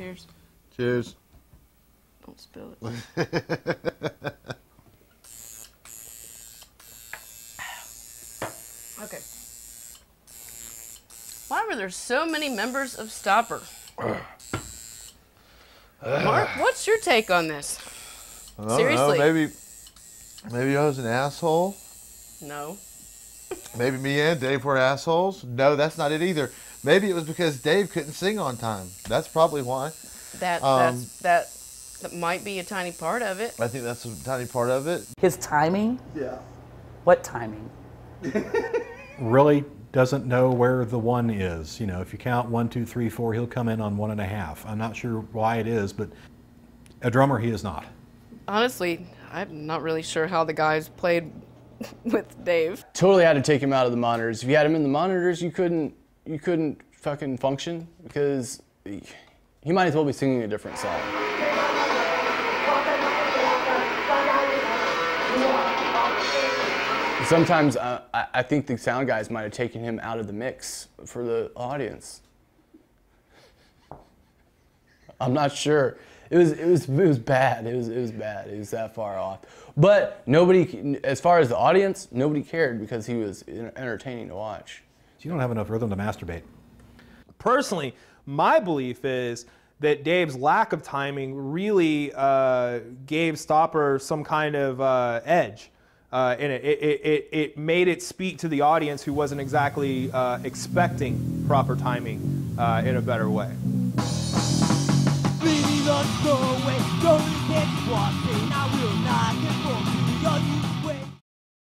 Cheers. Cheers. Don't spill it. okay. Why were there so many members of Stopper? Mark, what's your take on this? Seriously. know. Maybe, maybe I was an asshole. No. Maybe me and Dave were assholes. No, that's not it either. Maybe it was because Dave couldn't sing on time. That's probably why. That Um, that's that that might be a tiny part of it. I think that's a tiny part of it. His timing? Yeah. What timing? really doesn't know where the one is. You know, if you count one, two, three, four, he'll come in on one and a half. I'm not sure why it is, but a drummer he is not. Honestly, I'm not really sure how the guys played with Dave. Totally had to take him out of the monitors. If you had him in the monitors, you couldn't you couldn't fucking function because he, might as well be singing a different song. Sometimes uh, I, I think the sound guys might have taken him out of the mix for the audience. I'm not sure. It was it was it was bad. It was it was bad. It was that far off. But nobody, as far as the audience, nobody cared because he was entertaining to watch. You don't have enough rhythm to masturbate. Personally, my belief is that Dave's lack of timing really uh, gave Stopper some kind of uh, edge. Uh, and it, it, it, it made it speak to the audience who wasn't exactly uh, expecting proper timing uh, in a better way. Really